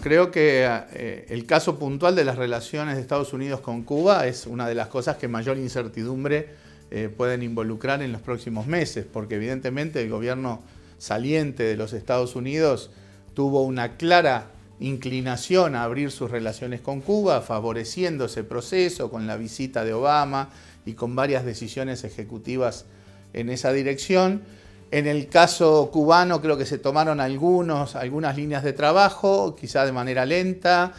creo que eh, el caso puntual de las relaciones de Estados Unidos con Cuba es una de las cosas que mayor incertidumbre eh, pueden involucrar en los próximos meses, porque evidentemente el gobierno saliente de los Estados Unidos tuvo una clara inclinación a abrir sus relaciones con Cuba, favoreciendo ese proceso con la visita de Obama y con varias decisiones ejecutivas en esa dirección. En el caso cubano creo que se tomaron algunos, algunas líneas de trabajo, quizá de manera lenta.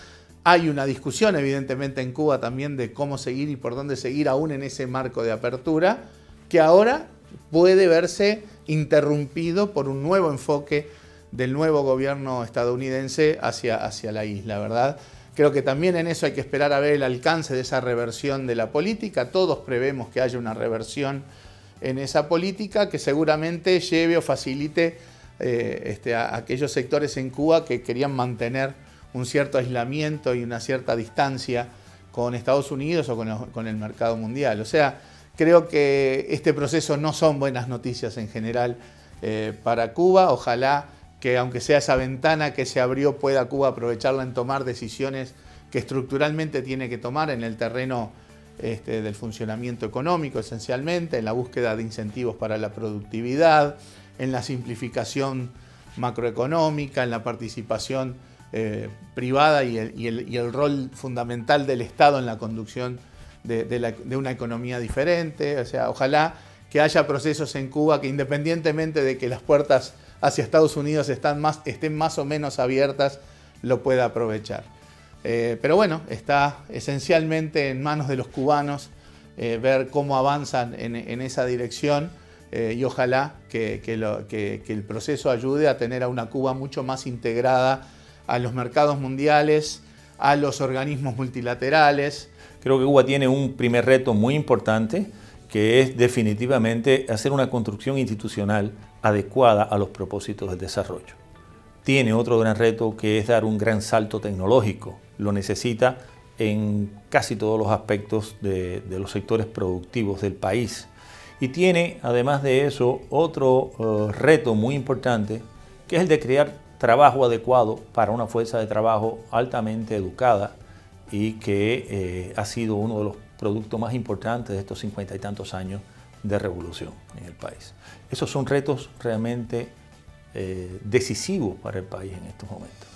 Hay una discusión evidentemente en Cuba también de cómo seguir y por dónde seguir aún en ese marco de apertura, que ahora puede verse interrumpido por un nuevo enfoque del nuevo gobierno estadounidense hacia, hacia la isla, ¿verdad? Creo que también en eso hay que esperar a ver el alcance de esa reversión de la política. Todos prevemos que haya una reversión en esa política que seguramente lleve o facilite eh, este, a aquellos sectores en Cuba que querían mantener un cierto aislamiento y una cierta distancia con Estados Unidos o con el mercado mundial. O sea, creo que este proceso no son buenas noticias en general eh, para Cuba. Ojalá que aunque sea esa ventana que se abrió, pueda Cuba aprovecharla en tomar decisiones que estructuralmente tiene que tomar en el terreno este, del funcionamiento económico esencialmente, en la búsqueda de incentivos para la productividad, en la simplificación macroeconómica, en la participación eh, privada y el, rol fundamental del Estado en la conducción de, una economía diferente. O sea, ojalá que haya procesos en Cuba que independientemente de que las puertas hacia Estados Unidos más, estén más o menos abiertas, lo pueda aprovechar. Eh, pero bueno, está esencialmente en manos de los cubanos eh, ver cómo avanzan en, esa dirección eh, y ojalá que, el proceso ayude a tener a una Cuba mucho más integrada a los mercados mundiales, a los organismos multilaterales. Creo que Cuba tiene un primer reto muy importante que es definitivamente hacer una construcción institucional adecuada a los propósitos del desarrollo. Tiene otro gran reto que es dar un gran salto tecnológico. Lo necesita en casi todos los aspectos de, los sectores productivos del país. Y tiene, además de eso, otro eh, reto muy importante, que es el de crear trabajo adecuado para una fuerza de trabajo altamente educada y que eh, ha sido uno de los productos más importantes de estos cincuenta y tantos años de revolución en el país. Esos son retos realmente eh, decisivos para el país en estos momentos.